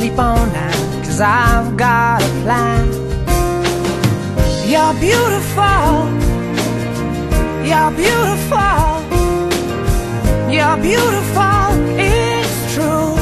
sleep on that, cause I've got a plan. You're beautiful, you're beautiful, you're beautiful, it's true.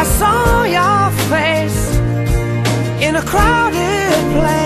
I saw your face in a crowded place,